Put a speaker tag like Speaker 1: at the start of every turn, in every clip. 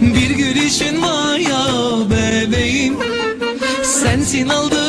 Speaker 1: Bir gülüşün var ya bebeğim. Sensin aldım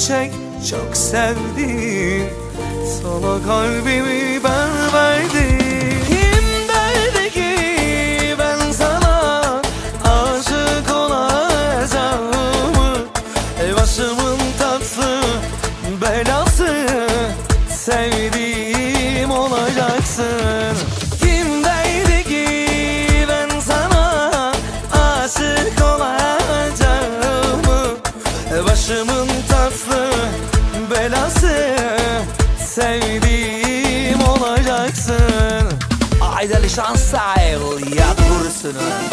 Speaker 1: çiçek çok sevdim. Sana kalbimi ben Barcelone.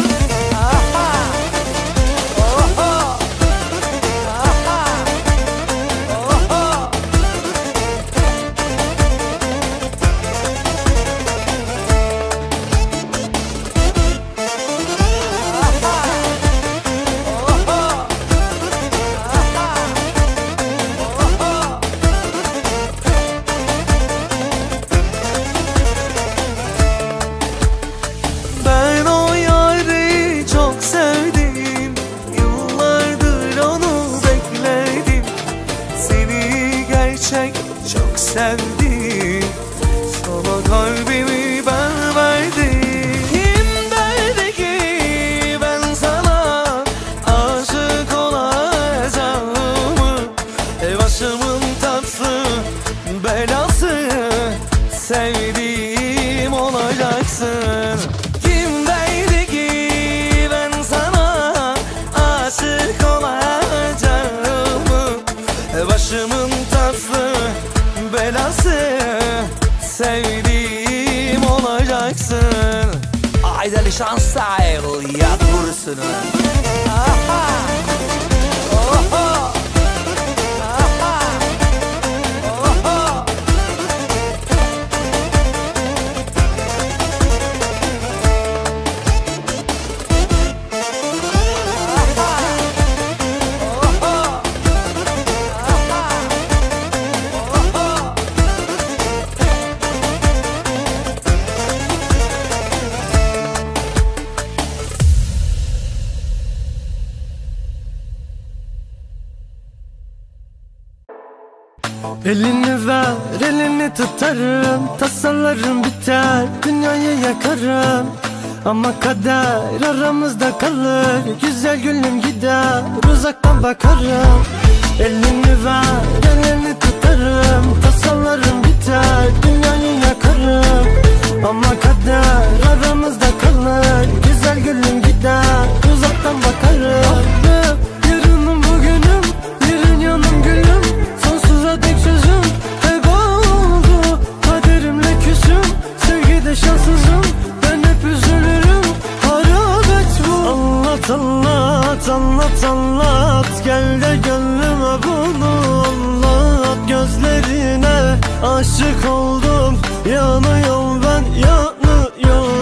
Speaker 1: Anlat anlat. Gel de gönlüme bunu anlat. Gözlerine aşık oldum. Yanıyorum ben yanıyorum.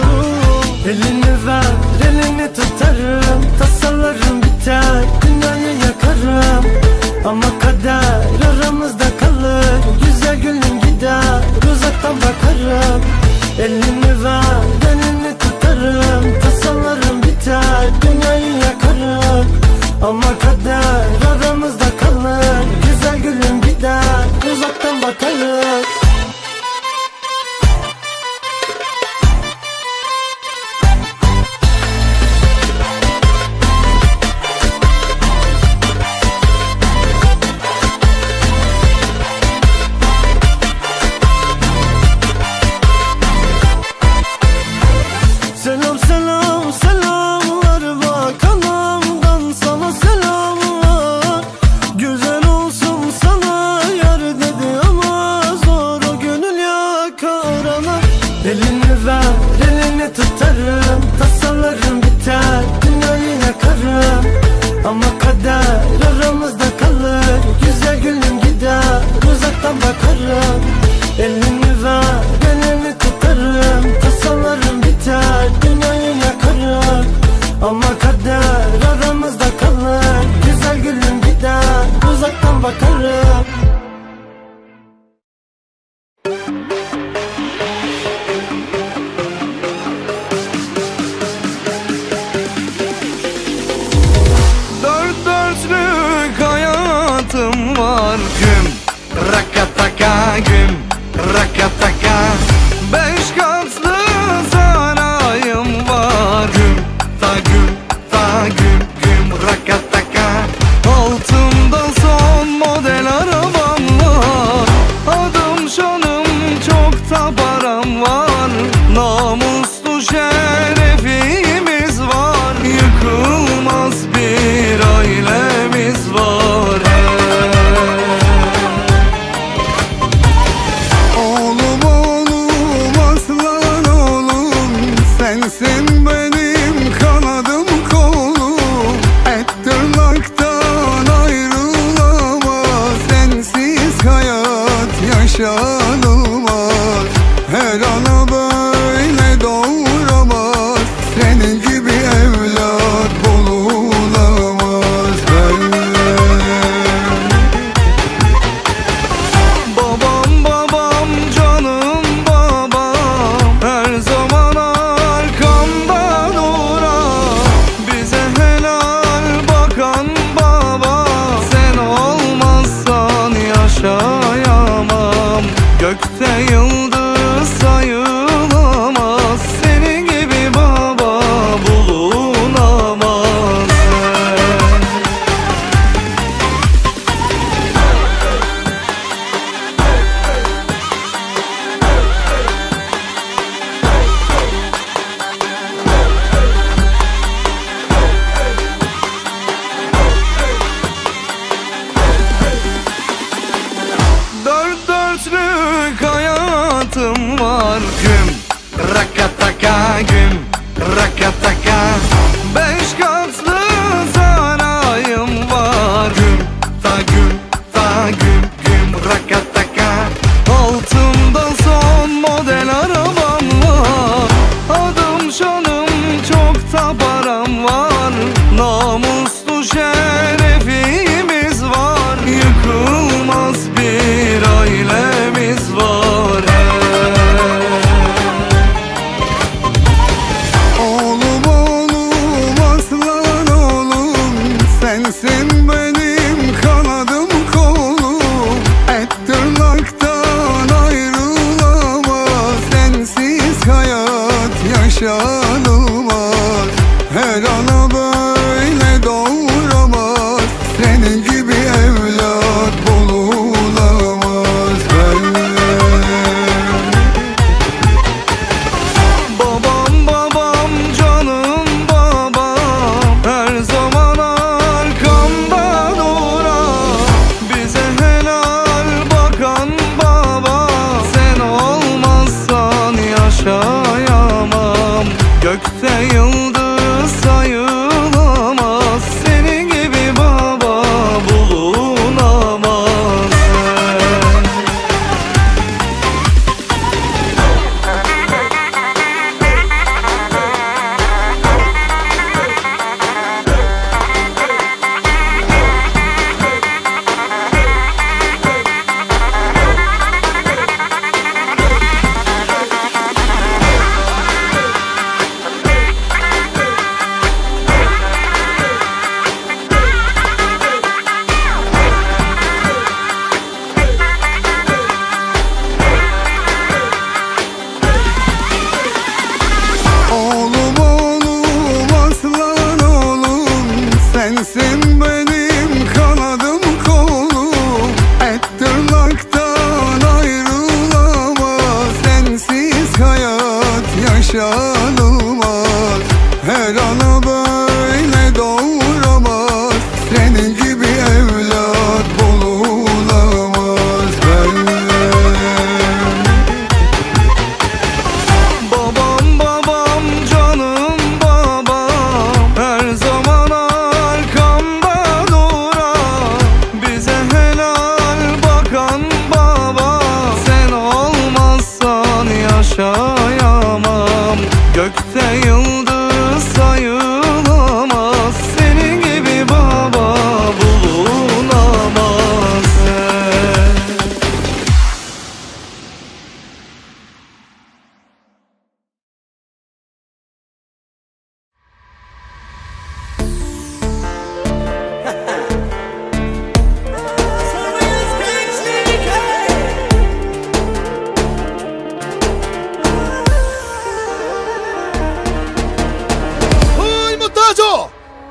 Speaker 1: Elini ver elini tutarım. Tasalarım biter Dünyayı yakarım. Ama kader aramızda kalır. Güzel gülüm gider Uzaktan bakarım. Elini ver.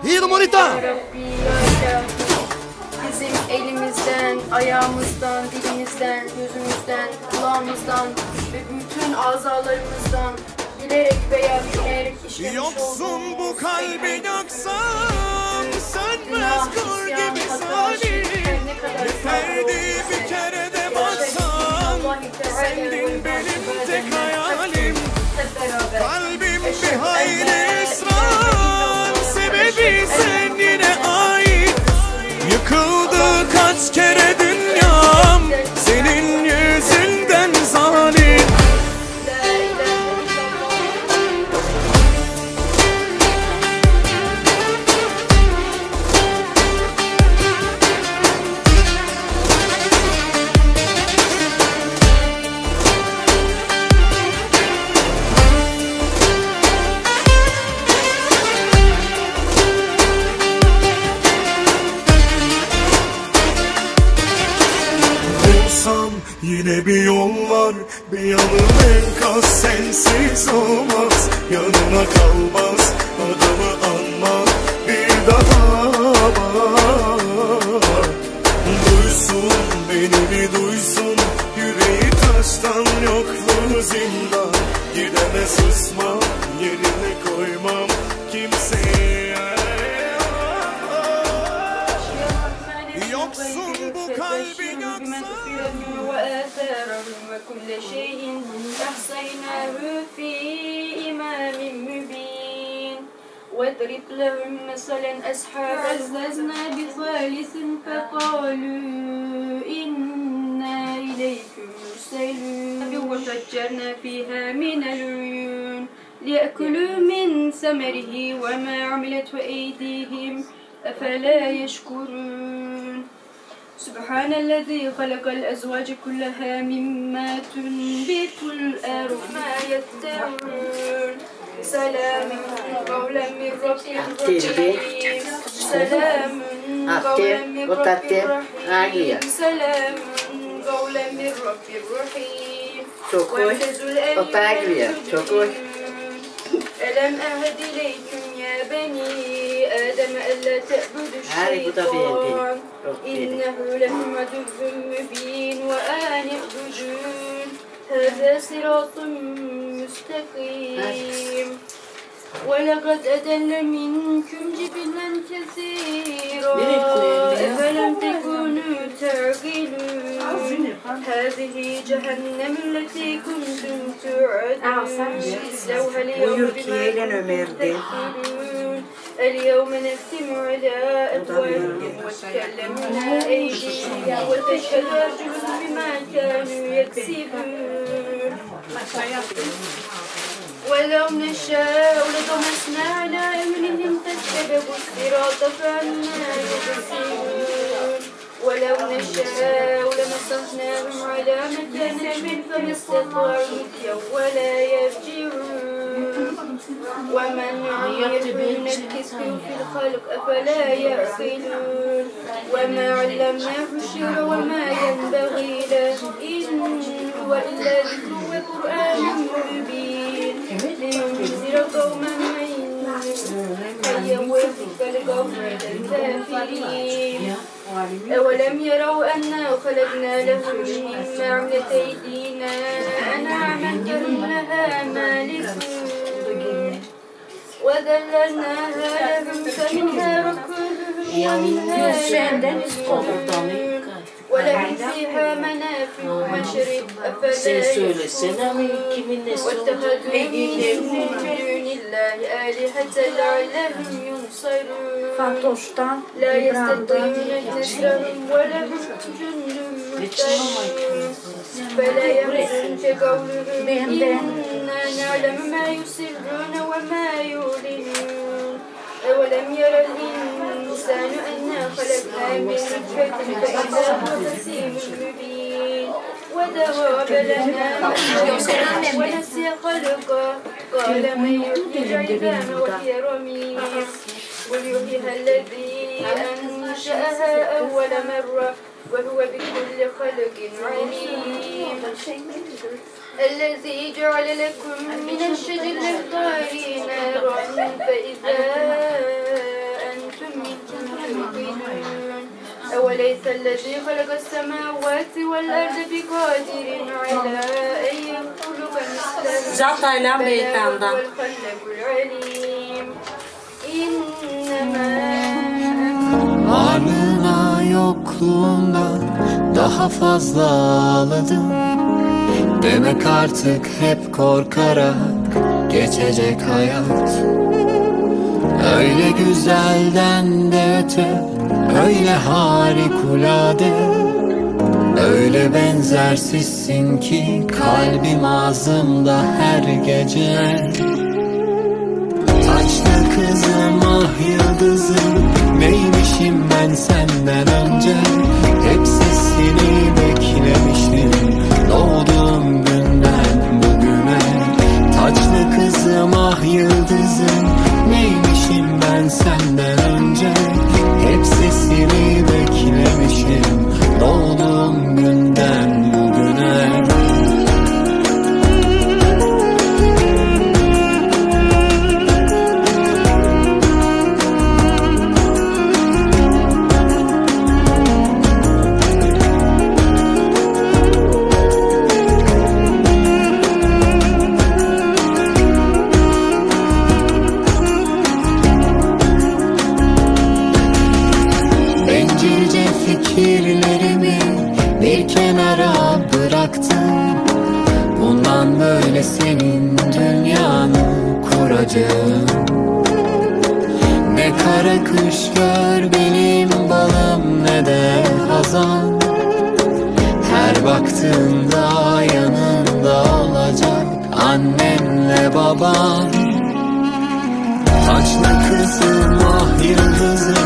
Speaker 2: Hil monita!
Speaker 3: Rabbi ya Bizim elimizden, ayağımızdan, dilimizden, gözümüzden, kulağımızdan ve bütün azalarımızdan bilerek veya bilmeyerek işlemiş
Speaker 2: Yoksun bu kalbin aksan Sönmez kır gibi zalim Yeterdi bir kere de baksan Sendin benim tek hayalim. Kalbim bir hayli kaç kere dünyam Senin yüzünden yine bir yol var. Bir yanım enkaz sensiz olmaz. Yanına kalmaz adımı anma. Bir daha bak Duysun beni bir duysun. Yüreği taştan yokluğu zindan. Gidemez ısma yerine koymam
Speaker 3: وكل شيء أحصيناه في إمام مبين. واضرب لهم مثلا أصحاب الززنا بثالث فقالوا إنا إليكم مرسلون. وفجرنا فيها من العيون ليأكلوا من ثمره وما عملته أيديهم أفلا يشكرون. سبحان الذي خلق الأزواج كلها مما تنبت الأرض ما يتبعون سلام قولا من رب رحيم. سلام قولا من رب رحيم. سلام قولا من رب رحيم.
Speaker 4: Çok hoş.
Speaker 3: ألم أهد إليكم يا بني
Speaker 4: da beğendi.
Speaker 3: الشيطان. إنه لكم عدو مبين وآن اعبدون هذا صراط مستقيم. ولقد أدل منكم جبلا كثيرا. أفلم تكونوا تعقلون؟ هذه جهنم التي كنتم توعدون. اصلوها اليوم بما
Speaker 4: Ömer'den.
Speaker 3: تكفرون. اليوم نختم على أفواههم وتكلمنا أيديهم وتشهد أرجلهم بما كانوا يكسبون. ولو نشاء لطمسنا على أعينهم فاستبقوا الصراط فأنا يبصرون ولو نشاء لمسخناهم على مكانهم فما استطاعوا ولا يرجعون. ومن يعير نكسه في الخلق أفلا يعقلون؟ وما علمناه الشعر وما ينبغي له إن هو إلا ذكر وقرآن مبين. لينذر قوما من ويهلك القوم الكافرين. أولم يروا أنا خلقنا لهم مما عملت أيدينا أنعاما فهم لها مالكون. وذللناها لهم فمنها ركوبهم ومنها يأكلون ولهم فيها منافع ومشرب أفلا يشكرون? واتخذوا من دون الله آلهة لعلهم ينصرون. لا يستطيعون نصرهم ولهم جند محترون فلا يحزنك قولهم إنا نعلم ما يسرون وما يعلنون. أولم ير الإنسان أنا خلقناه من نطفة فإذا هو خصيم مبين وضرب لنا ونسي خلقه قال من يحيي العظام وهي رميم قل يحييها الذي أنشأها أول مرة وهو بكل خلق عليم الذي جعل لكم من الشجر الأخضر نارا فإذا أوليس الذي خلق السماوات والأرض بقادر على أن يخلق مثلهم
Speaker 5: Zatayla
Speaker 3: بلى
Speaker 5: Beykan'dan.
Speaker 3: وهو الخلاق العليم إنما
Speaker 6: Varlığına yokluğuna daha fazla ağladım Demek artık hep korkarak geçecek hayat Öyle güzelden de öte Öyle harikulade Öyle benzersizsin ki Kalbim ağzımda her gece. Taçlı kızım ah yıldızım Neymişim ben senden önce? Hep sesini beklemişim Doğduğum günden bugüne. Taçlı kızım ah yıldızım Neymişim ben senden önce Hep sesini beklemişim Taşla kızılma ah yıldızım.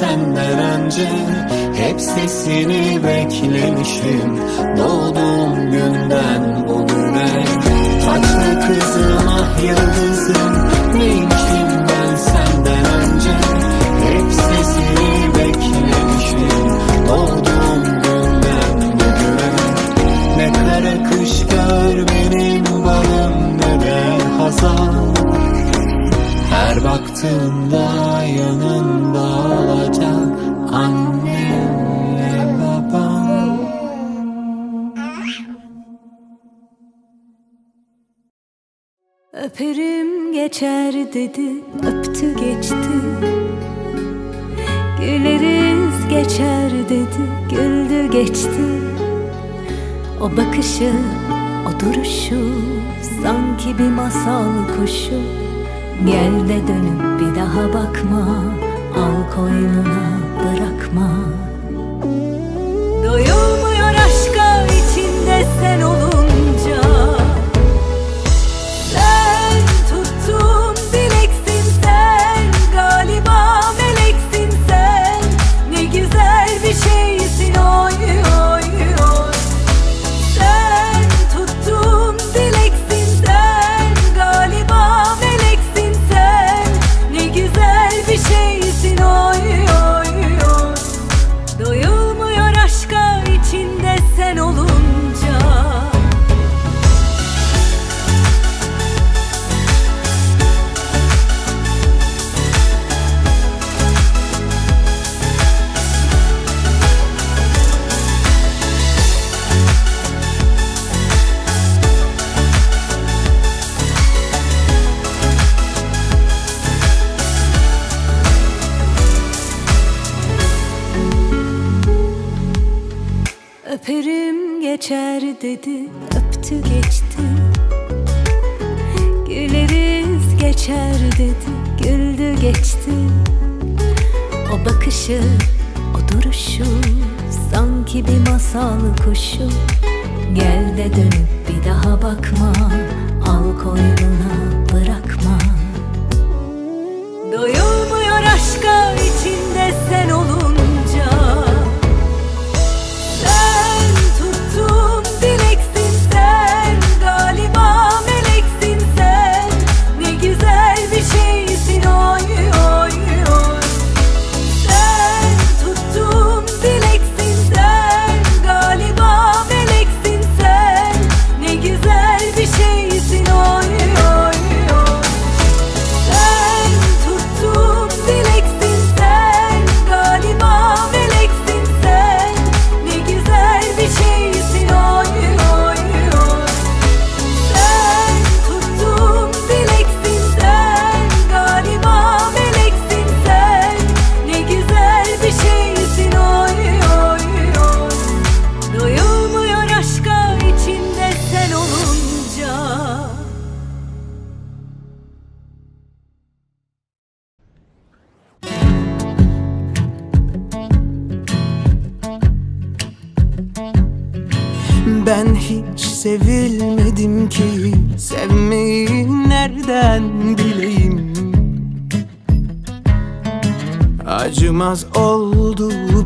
Speaker 6: senden önce. Hep sesini beklemişim Doğduğum günden bugüne. Tatlı kızım ah yıldızım Neymişim ben senden önce? Hep sesini beklemişim Doğduğum günden bugüne. Ne kara kış gör benim balım Ne de hazan Her
Speaker 7: baktığında dedi öptü geçti. Güleriz geçer dedi güldü geçti. O bakışı o duruşu sanki bir masal kuşu. Gel de dönüp bir daha bakma al koynuna bırakma.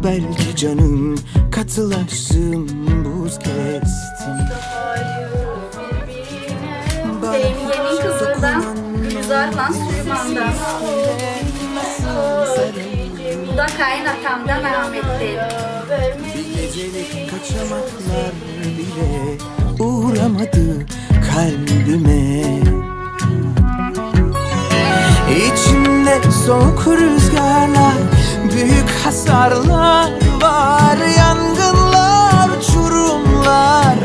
Speaker 8: belki canım Katılaşsın buz kestim.
Speaker 3: Kızıldan, Gülizar'dan, Süleyman'dan Bu da kaynakamdan Ahmet'ten
Speaker 8: Gecelik kaçamaklar bile Uğramadı kalbime. İçimde soğuk rüzgarlar Büyük hasarlar var Yangınlar, uçurumlar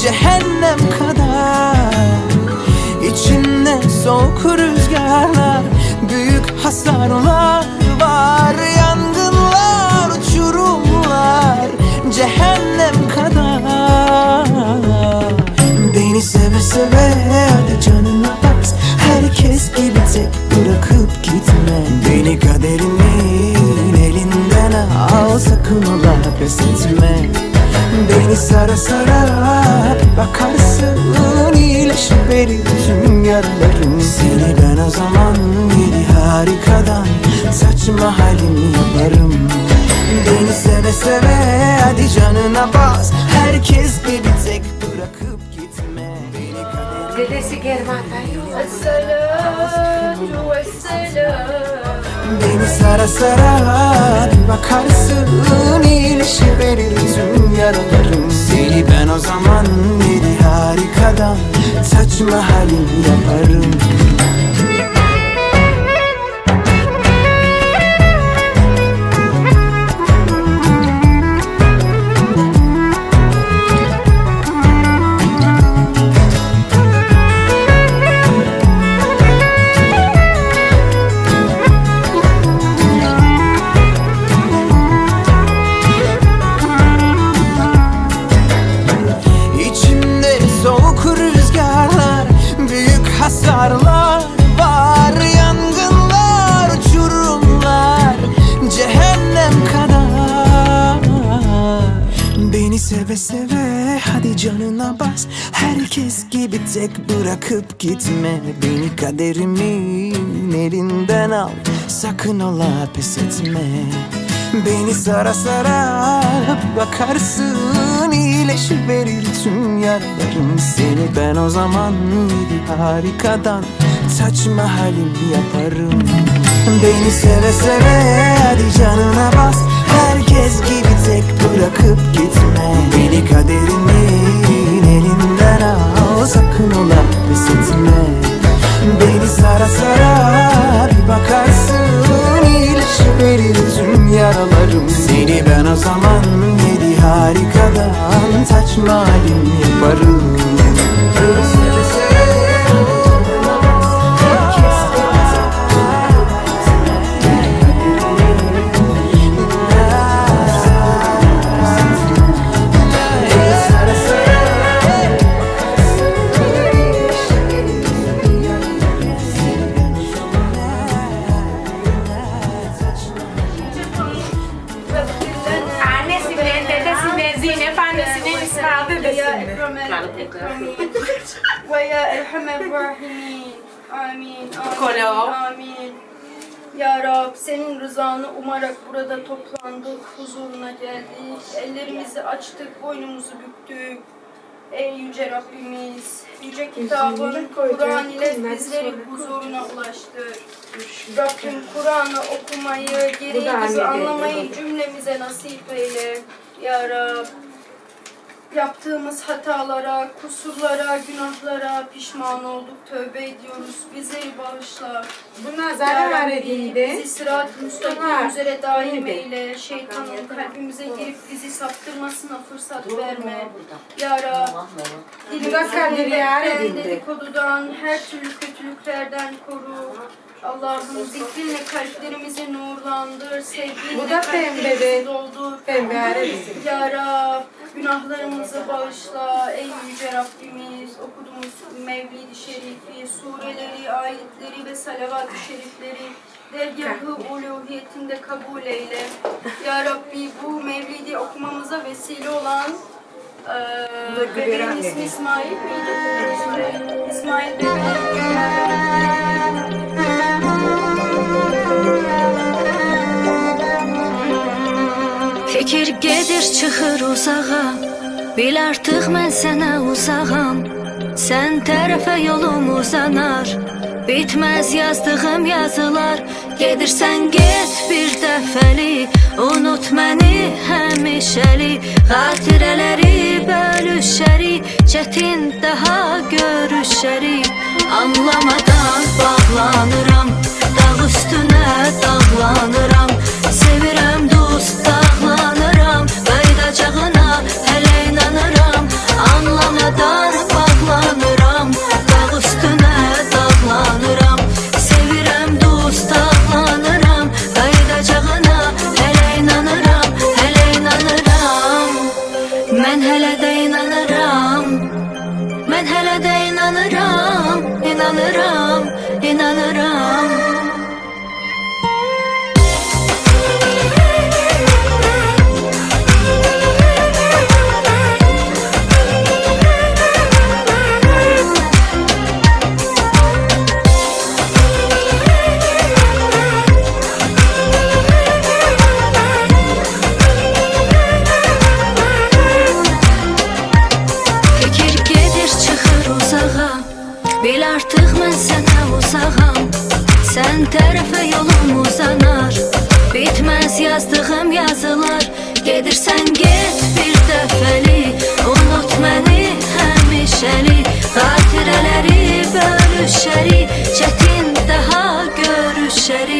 Speaker 8: Cehennem kadar. İçinde soğuk rüzgarlar Büyük hasarlar var Yangınlar, uçurumlar Cehennem kadar. Beni seve seve hadi canına bas Herkes gibi tek bırakıp gitme. Beni kaderimin elinden pes etme Beni sara sara bakarsın iyileşiverir tüm yaralarım Seni ben o zaman yedi harikadan Saçma halimi yaparım. Beni seve seve hadi canına bas Herkes gibi tek bırakıp gitme.
Speaker 9: Dedesi Germantay.
Speaker 3: Esselatu vesselam
Speaker 8: Beni sara sara. Bir bakarsın iyileşiverir tüm yaralarım. Seni ben o zaman yedi harikadan saçma halim yaparım canına bas. Herkes gibi tek bırakıp gitme. Beni kaderimin elinden al. Sakın ola pes etme. Beni sara sara bakarsın. İyileşiverir tüm yaralarım Seni. Ben o zaman yedi harikadan saçma halim yaparım. Beni seve seve hadi canına bas. Herkes gibi tek bırakıp gitme. Beni kaderimin elinden al Sakın ola pes etme. Beni sara sara bir bakarsın iyileşiverir tüm yaralarım. Seni ben o zaman yedi harikadan saçma halim yaparım. Beni
Speaker 3: senin rızanı umarak burada toplandık, huzuruna geldik. Ellerimizi açtık, boynumuzu büktük. Ey Yüce Rabbimiz, Yüce kitabın Kur'an ile bizleri huzuruna ulaştır. Rabbim Kur'an'ı okumayı, gereği bizi anlamayı cümlemize nasip eyle. Ya Rab, Yaptığımız hatalara, kusurlara, günahlara pişman olduk, tövbe ediyoruz. Bizleri bağışla.
Speaker 9: Bunlar zarar ediydi.
Speaker 3: Bizi sırat-ı müstakim üzere daim eyle. Şeytanın kalbimize girip bizi saptırmasına fırsat verme. Ya Rab, dilimizden, dedikodudan, her türlü kötülüklerden koru. Allah'ım zikrinle kalplerimizi nurlandır, sevgiyle
Speaker 9: Bu da pembe
Speaker 3: kalplerimizi doldur.
Speaker 9: Pembe.
Speaker 3: Ya Rab, günahlarımızı bağışla. Ey Yüce Rabbimiz, okuduğumuz Mevlid-i Şerifi, sureleri, ayetleri ve salavat-ı şerifleri dergahı uluhiyetinde kabul eyle. Ya Rabbi bu Mevlid'i okumamıza vesile olan eee bebeğin ismi İsmail miydi? İsmail
Speaker 10: Fikir gedir çıxır uzağa. Bil artıq mən sənə uzağam. Sən tərəfə yolum uzanar. Bitməz yazdığım yazılar. Gedirsən get bir dəfəli. Unut məni həmişəli. Xatirələri bölüşərik Çətin daha görüşərik Anlamadan bağlanıram. Dağ üstünə dağlanıram
Speaker 7: 더 yazdığım yazılar. Gedirsən get bir dəfəli Unut məni həmişəli Xatirələri bölüşərik Çətin daha görüşərik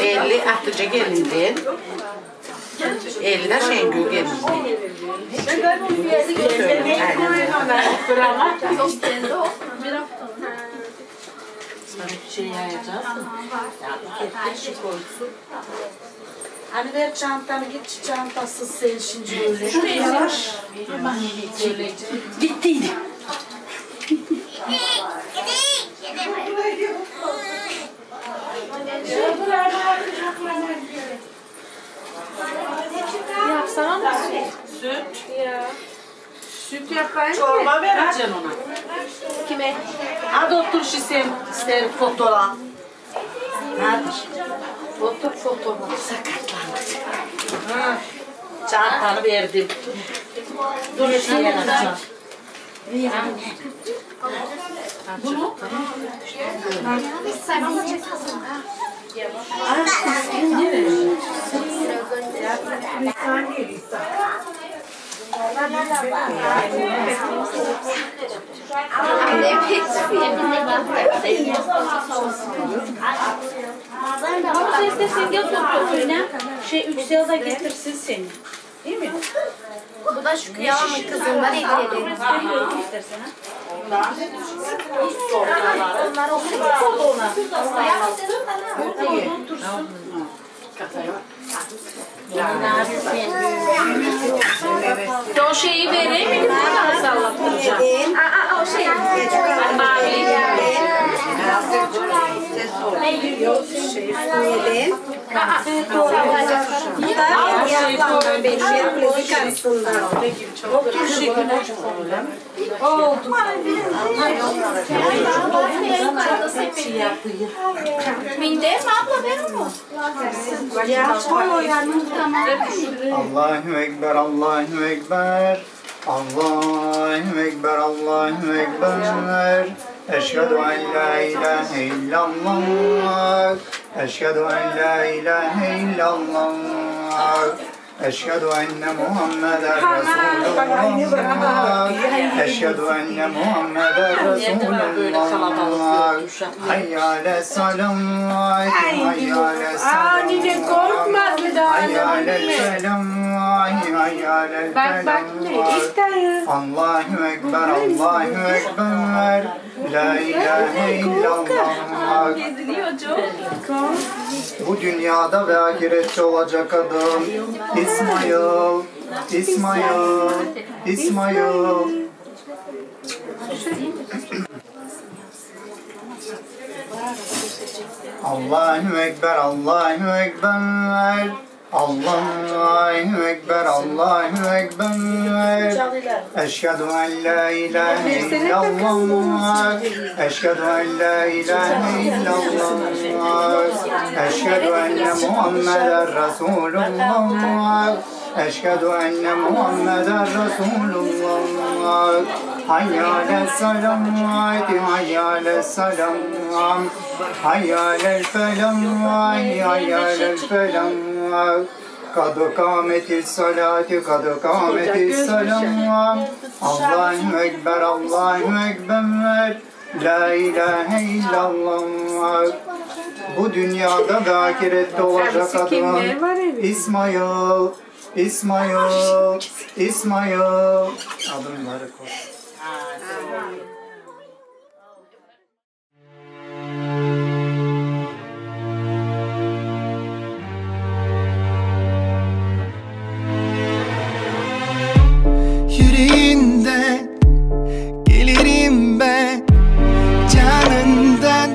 Speaker 5: 50 Hatice gelindin. 50 də Şengül gelindin. Sana bir şey yayacağız. Ettik koysun. Hani ver çantanı git şu çantasız sen şimdi öyle. Şuraya yavaş. Gittiydi. Gittiydi.
Speaker 11: Yapsana mı süt?
Speaker 5: Süt.
Speaker 11: Ya.
Speaker 5: Süt yapayım Çorba vereceğim ona.
Speaker 11: Kime?
Speaker 5: Hadi otur şu sen ister fotoğraf. Hadi. Otur fotoğraf. Sakatlandı. Ha. Çantanı verdim. Dur bir şey yapacağım. Bunu?
Speaker 11: Sen onu çekiyorsun.
Speaker 12: Ama işte sen gel doktoruna şey siyada getirsin seni. Değil mi?
Speaker 11: Bu da şu kıyamamın kızından ilgili.
Speaker 12: İstersen ha.
Speaker 11: Onlar okuyor.
Speaker 12: Ona.
Speaker 5: Kafaya. O şeyi vereyim mi? Bana sallattıracağım. Aa, aa, o şey. Mavi. Minde mi abla ver onu?
Speaker 13: Ya koy o.
Speaker 14: Allahu Ekber, Allahu Ekber. Allahu Ekber, Allahu Ekber. Eşhedü en la ilahe illallah. Eşhedü en la ilahe illallah. Eşhedü enne Muhammeden Resulullah. Eşhedü enne Muhammeden Resulullah. Hayyâle salam. Hayyâle salam.
Speaker 5: Anne korkma bir daha.
Speaker 14: Hayyâle selam. Hayyâle
Speaker 5: Bak bak
Speaker 14: selam. Allahu Ekber, Allahu Ekber. La ilahe illallah. Bu dünyada ve ahirette olacak adım İsmail, İsmail, İsmail. Allahu Ekber, Allahu Ekber. Allahu Ekber, Allahu Ekber. Eşhedü en la ilahe illallah. Eşhedü en la ilahe illallah. Eşhedü enne Muhammeden Resulullah. Eşhedü enne Muhammeden Resulullah. Hayyâle selam, hayyâle selam. Hayyâle felam, hayyâle felam. Kad kâmetil salati, kad kâmetil selam. Allahu Ekber, Allahu Ekber. La ilahe illallah. Bu dünyada ve ahirette olacak adım İsmail, İsmail, İsmail. Adım mübarek olsun.
Speaker 15: Yüreğinden gelirim ben. Canından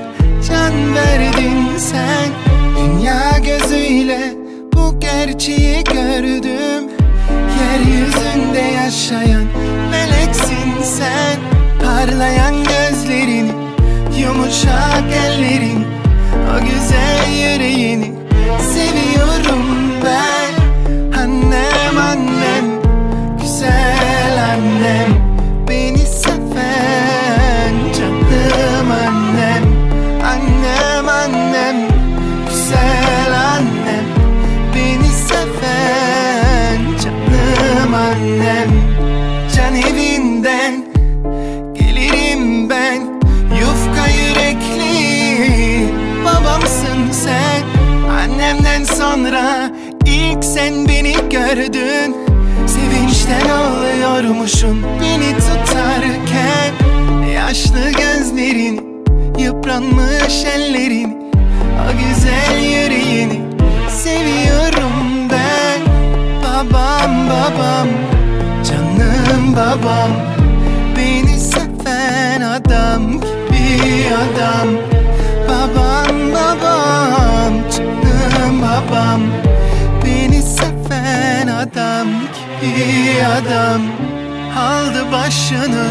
Speaker 15: can verdin sen. Dünya gözüyle bu gerçeği gördüm. Yeryüzünde yaşayan meleksin sen. Parlayan gözlerin, yumuşak ellerin. O güzel yüreğini seviyorum ben. Annem annem, güzel annem. Beni seven canım annem. Annem annem, güzel annem. Beni seven canım annem. Can evinden gelirim ben. Yufka yürekli babamsın sen. Annemden sonra ilk sen beni gördün Sevinçten ağlıyormuşum beni tutarken. Yaşlı gözlerin, yıpranmış ellerin O güzel yüreğini seviyorum ben. Babam babam, canım babam Beni seven adam gibi adam. Babam babam, canım babam Beni seven adam gibi adam Aldı başını.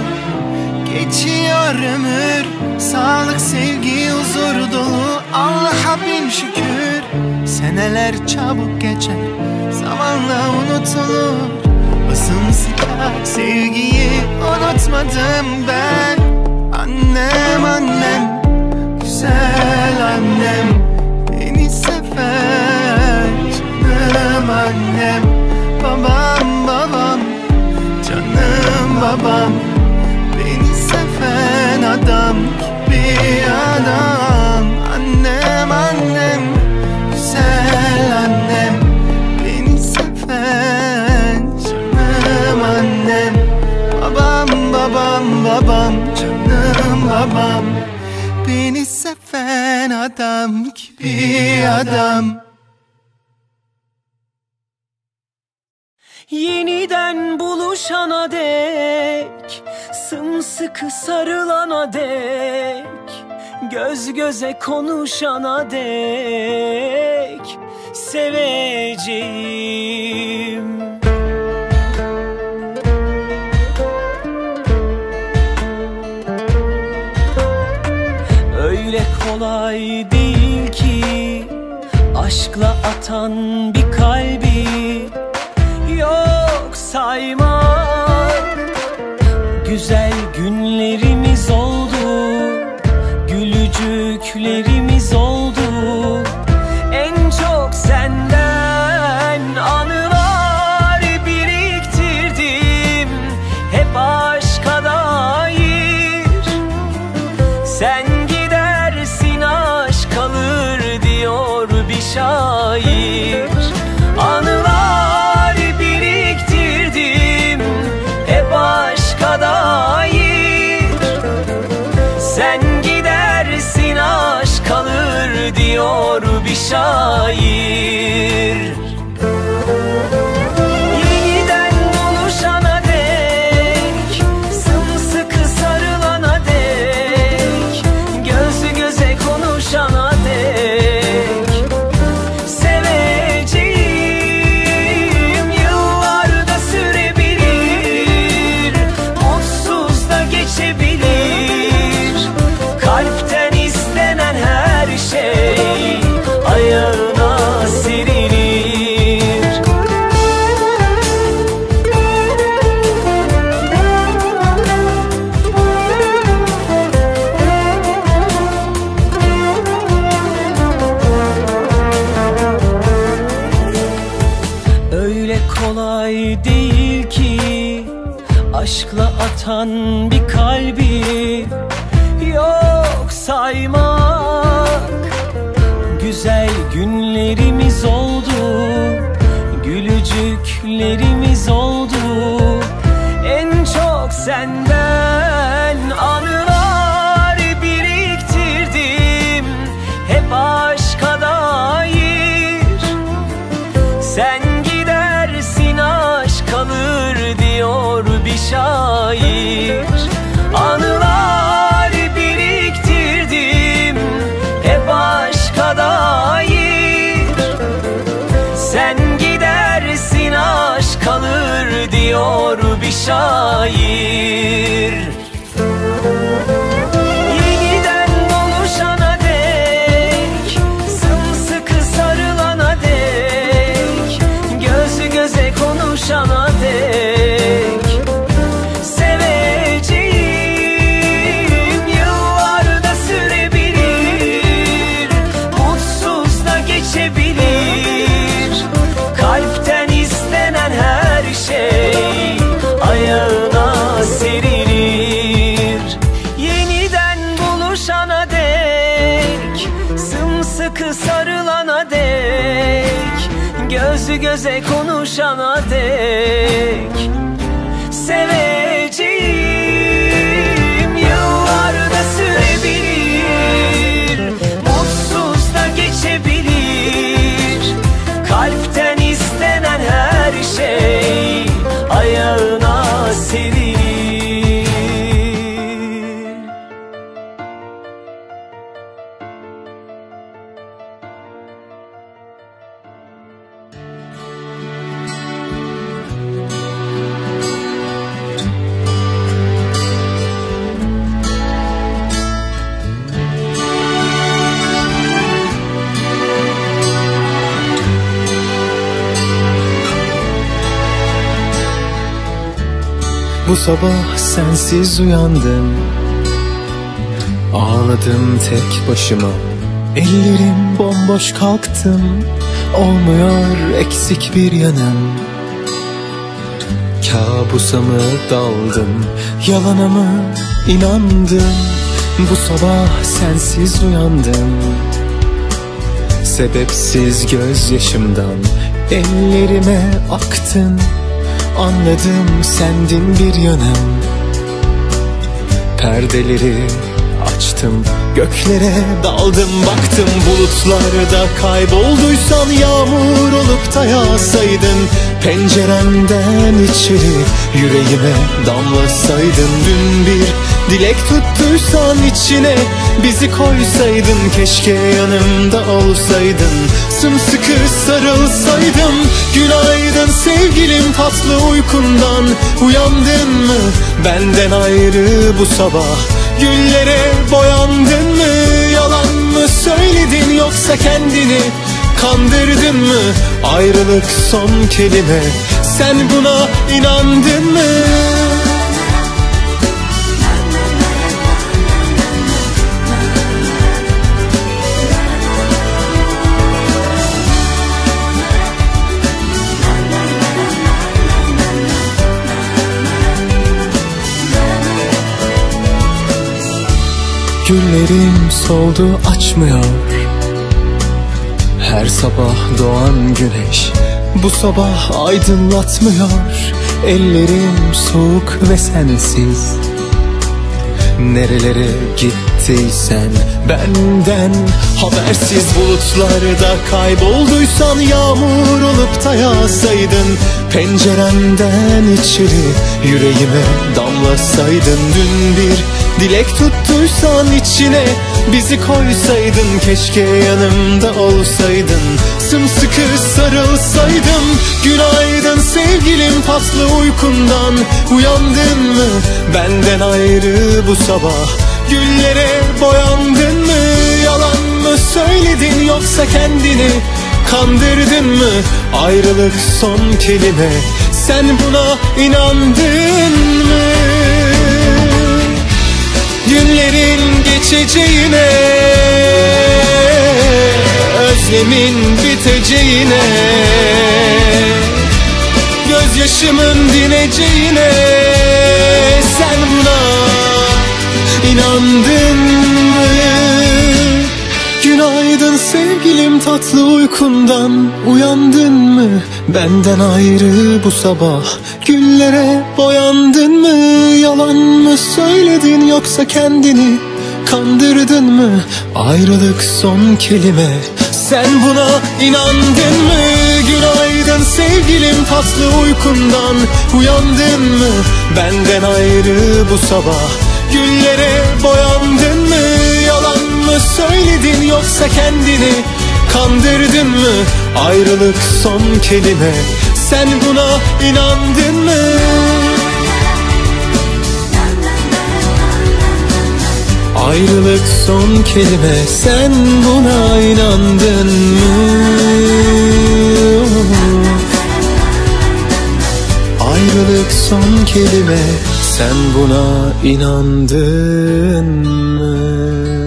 Speaker 15: Geçiyor ömür Sağlık, sevgi, huzur dolu. Allah'a bin şükür Seneler çabuk geçer. Zamanla unutulur O sımsıcak sevgiyi unutmadım ben. Annem annem Güzel annem Beni sever Canım annem Babam babam Canım babam Beni seven adam gibi adam. Annem annem Güzel annem. Beni seven Canım annem. Babam babam babam Canım babam. Beni seven adam gibi adam
Speaker 16: Yeniden buluşana dek Sımsıkı sarılana dek Göz göze konuşana dek Seveceğim. Öyle kolay değil ki Aşkla atan bir kalbi Yok saymak. Güzel günlerimiz oldu Gülücüklerimiz diyor bir şair
Speaker 17: Bu sabah sensiz uyandım. Ağladım tek başıma. Ellerim bomboş kalktım. Olmuyor eksik bir yanım. Kabusa mı daldım? Yalana mı inandım? Bu sabah sensiz uyandım. Sebepsiz gözyaşımdan Ellerime aktın Anladım sendin bir yanım. Perdeleri açtım Göklere daldım baktım. Bulutlarda Kaybolduysan yağmur olup da yağsaydın Penceremden içeri yüreğime damlasaydın dün bir Dilek tuttuysan içine bizi koysaydın Keşke yanımda olsaydın. Sımsıkı sarılsaydım Günaydın sevgilim tatlı uykundan Uyandın mı? Benden ayrı bu sabah Güllere boyandın mı? Yalan mı söyledin yoksa kendini Kandırdın mı? Ayrılık son kelime. Sen buna inandın mı? Güllerim soldu açmıyor Her sabah doğan güneş Bu sabah aydınlatmıyor. Ellerim soğuk ve sensiz. Nerelere gittiysen benden Habersiz bulutlarda kaybolduysan Yağmur olup da yağsaydın Penceremden içeri yüreğime damlasaydın. Dün bir dilek tuttuysan içine Bizi koysaydın keşke yanımda olsaydın. Sımsıkı sarılsaydım Günaydın sevgilim tatlı uykundan Uyandın mı? Benden ayrı bu sabah. Güllere boyandın mı? Yalan mı söyledin yoksa kendini Kandırdın mı? Ayrılık son kelime Sen buna inandın mı? Günlerin geçeceğine Özlemin biteceğine Gözyaşımın dineceğine Sen buna inandın mı? Günaydın sevgilim tatlı uykundan Uyandın mı? Benden ayrı bu sabah Güllere boyandın mı? Yalan mı söyledin yoksa kendini Kandırdın mı? Ayrılık son kelime Sen buna inandın mı? Günaydın sevgilim tatlı uykundan Uyandın mı? Benden ayrı bu sabah Güllere boyandın mı? Yalan mı söyledin yoksa kendini Kandırdın mı? Ayrılık son kelime Sen buna inandın mı? Ayrılık son kelime Sen buna inandın mı? Ayrılık son kelime Sen buna inandın mı?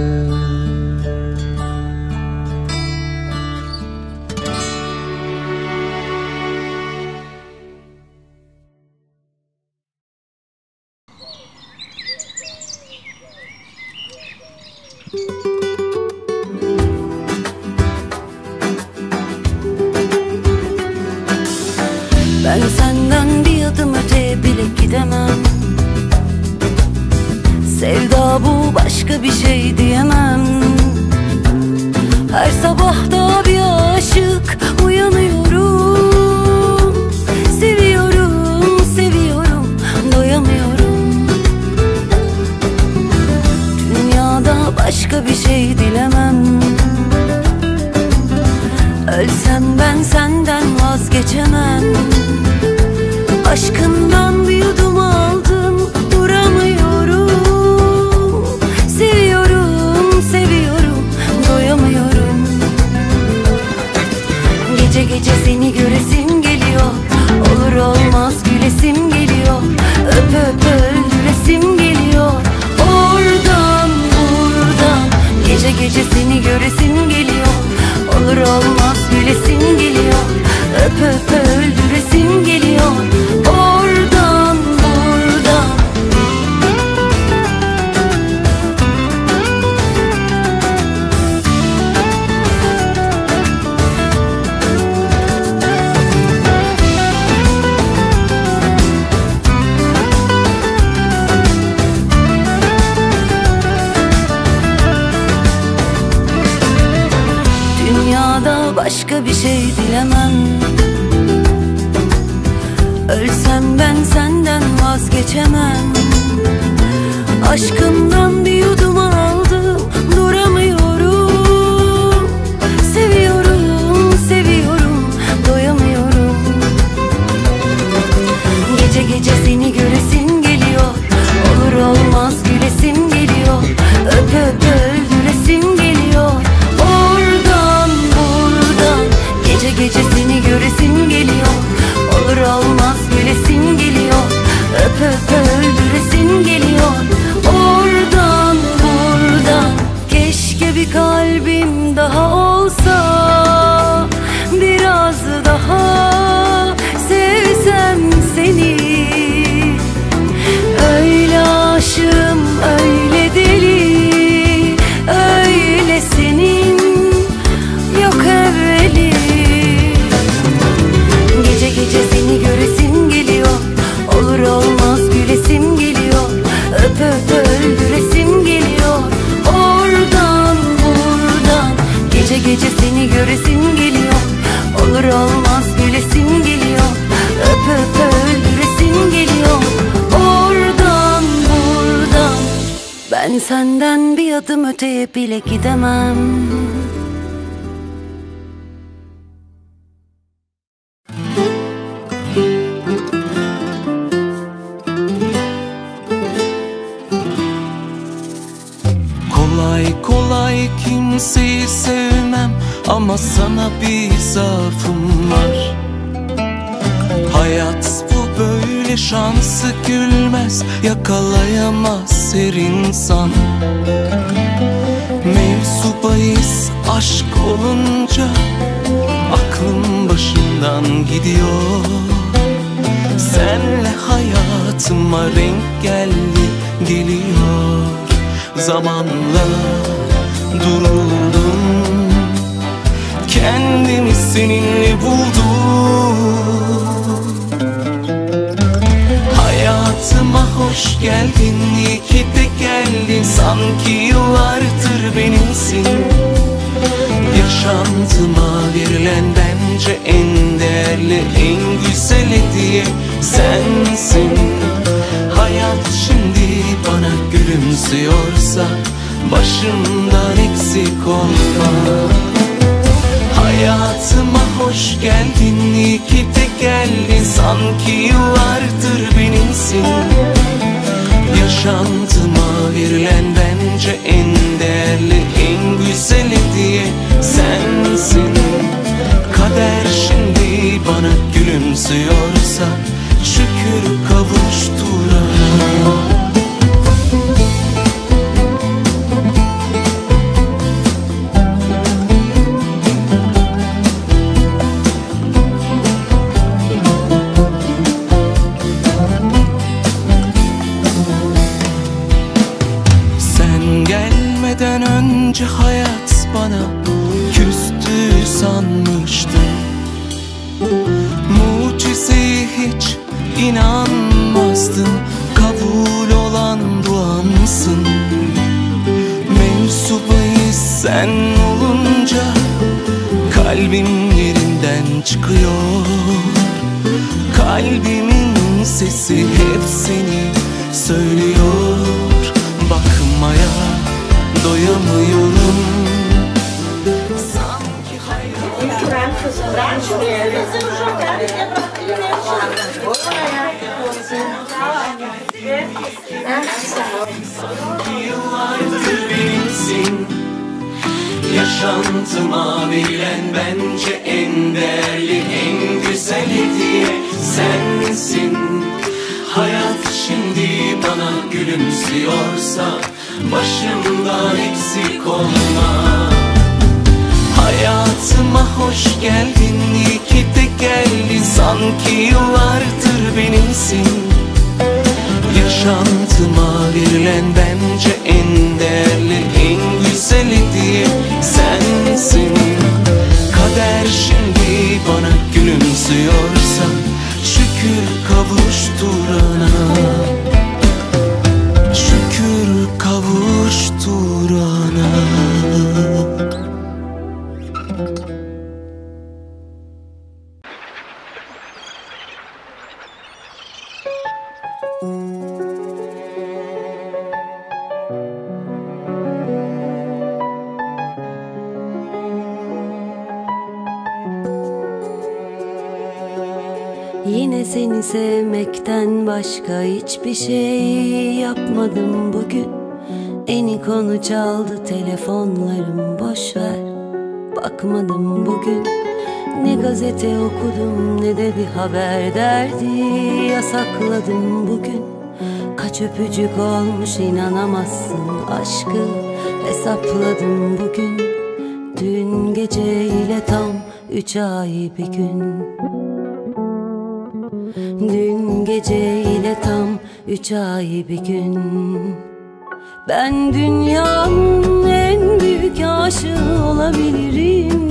Speaker 7: bilemem Ölsem ben senden vazgeçemem. Aşkımdan senden bir adım öteye bile gidemem
Speaker 18: hayatıma renk geldi geliyor. Zamanla duruldum. Kendimi seninle buldum. Hayatıma hoş geldin iyi ki de geldin. Sanki yıllardır benimsin. Yaşantıma verilen bence en değerli en güzel hediye sensin. Hayat şimdi bana gülümsüyorsa Başımdan eksik olma. Hayatıma hoş geldin iyi ki geldin. Sanki yıllardır benimsin. Yaşantıma verilen bence en değerli en güzel hediye sensin. Kader şimdi bana gülümsüyorsa şükür kavuşturana gülümsüyorsa Başımdan eksik olma. Hayatıma hoş geldin iyi ki de geldin. Sanki yıllardır benimsin. Yaşantıma verilen bence en değerli en güzel hediye sensin. Kader şimdi bana gülümsüyorsa şükür kavuşturana
Speaker 7: hiçbir şey yapmadım bugün. Eni konu çaldı telefonlarım boş ver. Bakmadım bugün. Ne gazete okudum ne de bir haber derdi Yasakladım bugün. Kaç öpücük olmuş inanamazsın aşkı Hesapladım bugün. Dün geceyle tam üç ay bir gün Dün geceyle tam üç ay bir gün. Ben dünyanın en büyük aşığı olabilirim.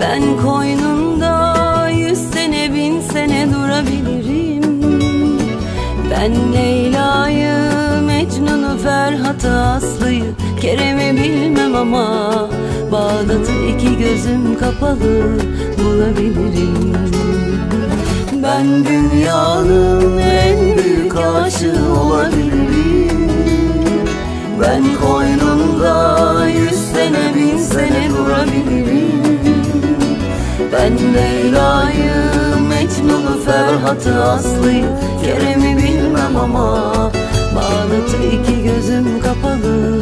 Speaker 7: Ben koynunda yüz sene bin sene durabilirim. Ben Leyla'yı, Mecnun'u, Ferhat'ı, Aslı'yı Kerem'i bilmem ama Bağdat'ı iki gözüm kapalı bulabilirim ben dünyanın en büyük aşığı olabilirim. Ben koynumda yüz sene bin sene durabilirim. Ben Leyla'yı, Mecnun'u, Ferhat'ı, Aslı'yı Kerem'i bilmem ama Bağdat'ı iki gözüm kapalı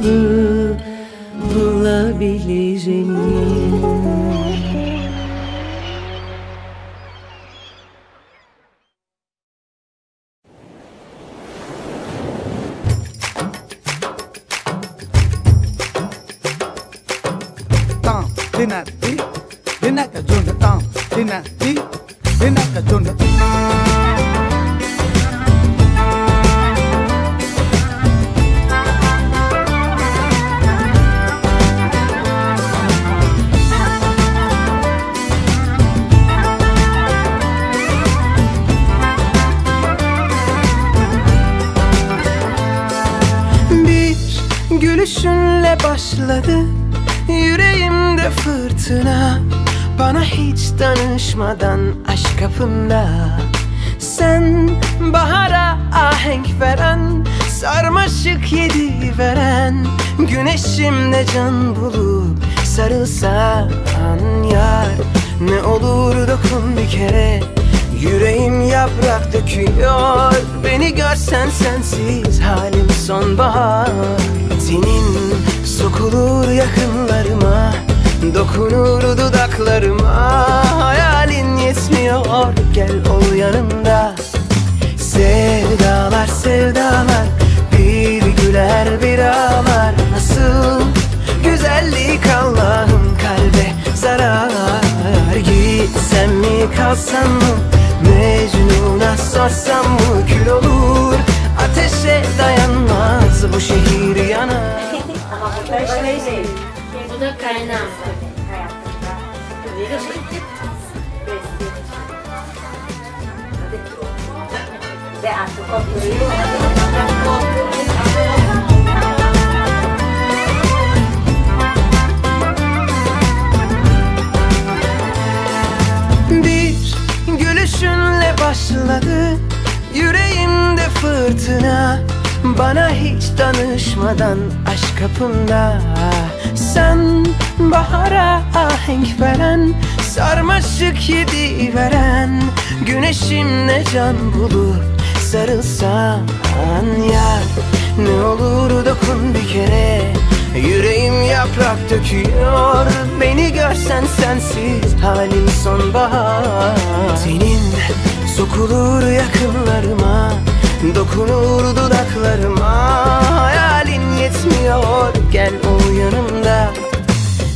Speaker 7: kapalı bulabilirim
Speaker 19: tam dinati dinaka junda tam dinati dinaka junda
Speaker 8: gülüşünle başladı Yüreğimde fırtına. Bana hiç danışmadan aşk kapında. Sen bahara ahenk veren Sarmaşık yedi veren. Güneşimde can bulup sarılsan yar Ne olur dokun bir kere. Yüreğim yaprak döküyor Beni görsen sensiz halim sonbahar Senin sokulur yakınlarıma Dokunur dudaklarıma. Hayalin yetmiyor Gel ol yanımda. Sevdalar sevdalar Bir güler bir ağlar. Nasıl güzellik Allah'ım kalbe zarar? Gitsem mi kalsam mı? Mecnun'a sorsam mı? Kül olur ateşe dayanmaz Bu şehir yanar
Speaker 5: Bu da kaynağı.
Speaker 20: Ve artık oturuyor.
Speaker 8: Bir gülüşünle başladı Yüreğimde fırtına Bana hiç danışmadan aşk kapında Sen bahara ahenk veren Sarmaşık yedi veren. Güneşimle can bulup sarılsan yar. Ne olur dokun bir kere Yüreğim yaprak döküyor. Beni görsen sensiz halim sonbahar. Senin sokulur yakınlarıma Dokunur dudaklarıma Hayalin yetmiyor. Gel ol yanımda.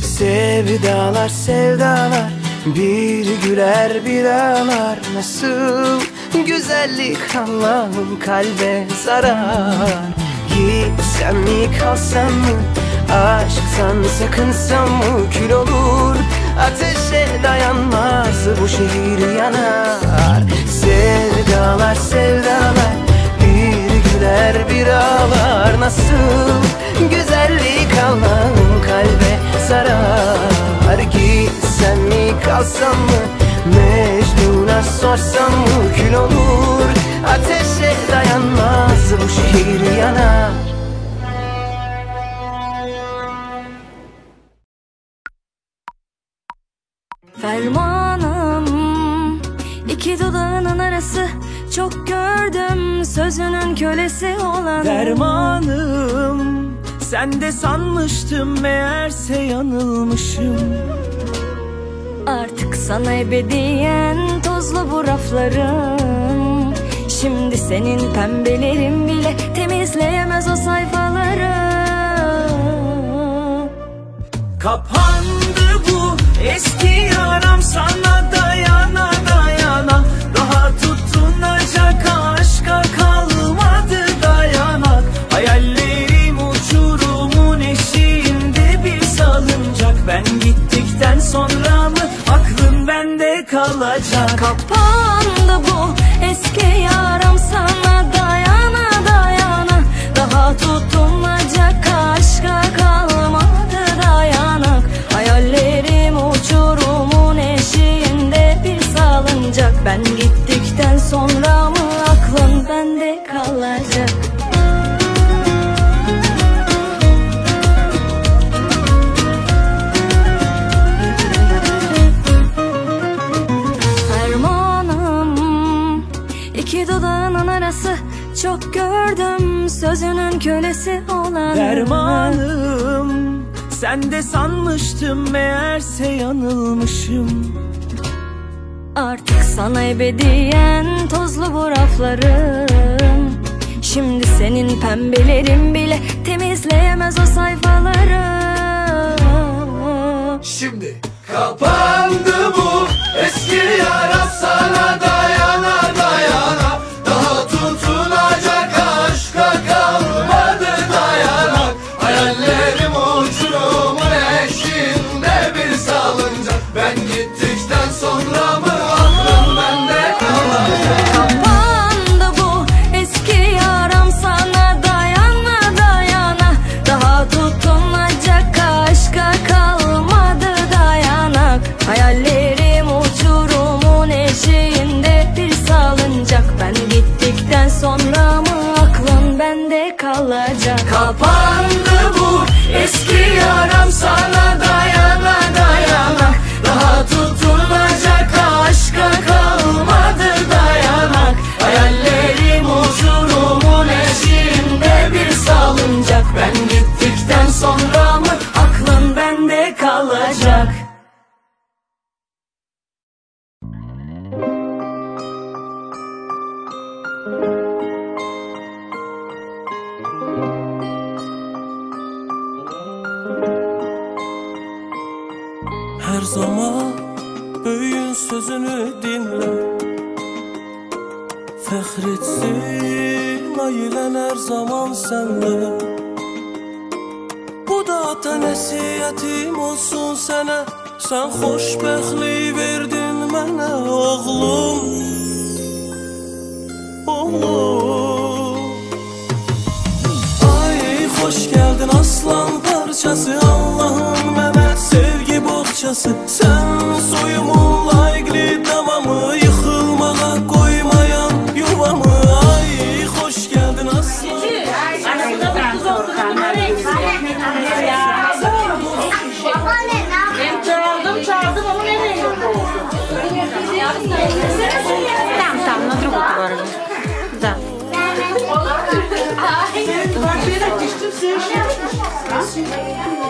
Speaker 8: Sevdalar sevdalar Bir güler bir ağlar. Nasıl güzellik Allah'ım kalbe zarar? Gitsem mi kalsam mı? Aşktan sakınsam mı? Kül olur ateşe dayanmaz. Bu şehir yanar. Sevdalar sevdalar Güler bir ağlar Nasıl güzellik Allah'ım kalbe zarar? Gitsem mi kalsam mı? Mecnun'a sorsam mı? Kül olur ateşe dayanmaz Bu şehir yanar
Speaker 10: Fermanım iki dudağının arası Çok gördüm sözünün kölesi olan.
Speaker 16: Dermanım sen de sanmıştım meğerse yanılmışım.
Speaker 10: Artık sana ebediyen tozlu bu raflarım. Şimdi senin pembelerin bile temizleyemez o sayfaları
Speaker 16: Kapandı bu eski yaram sana dayana gittikten sonra mı? Aklın bende kalacak.
Speaker 10: Kapandı bu eski yaram sana dayana dayana. Daha tutunacak aşka kalmadı dayanak. Hayallerim uçurumun eşiğinde bir salıncak. Ben gittikten sonra mı aklın bende kalacak iki dudağının arası Çok gördüm. Sözünün kölesi olan
Speaker 16: Dermanım sen de sanmıştım meğerse yanılmışım.
Speaker 10: Artık sana ebediyen tozlu bu raflarım Şimdi senin pembelerin bile temizleyemez o sayfaları
Speaker 8: Şimdi kapandı bu eski yara sana dayana etsin Ailen
Speaker 5: her zaman sende Bu da ata nəsiyyətim olsun sənə Sən xoşbəxtlik verdin mənə oğlum. Oğlum. Ay xoş gəldin aslan parçası Allahın mənə sevgi boğçası Sən soyumun layıqlı davamı
Speaker 1: Ben çaldım çaldım ama nereye doğru?
Speaker 21: Там, там, на другую сторону. Да.
Speaker 1: Bak bir dakika içtim, sen şey yapmışsın.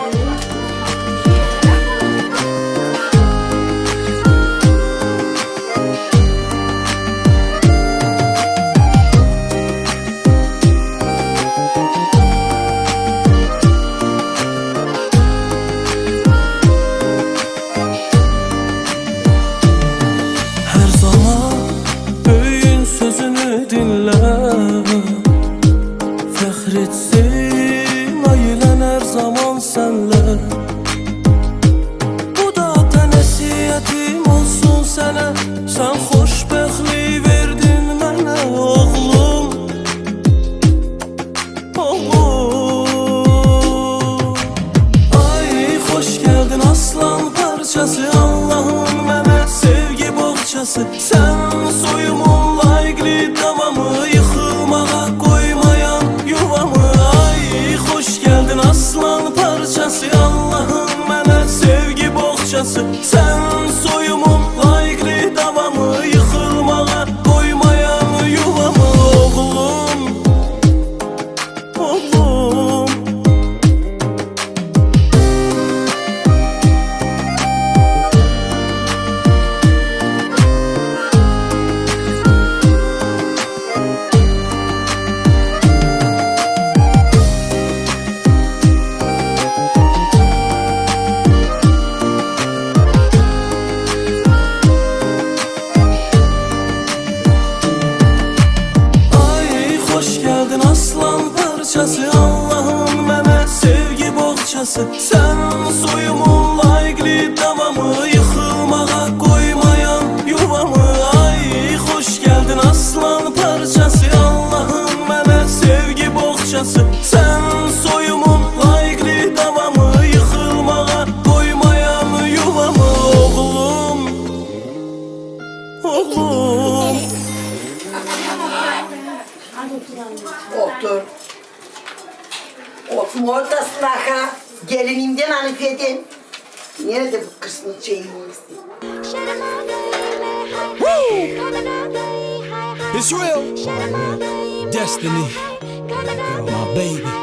Speaker 22: ortasına ha. Gelinimden Hanife'den. Nerede bu kısmı
Speaker 11: şeyin Israel, destiny, my baby.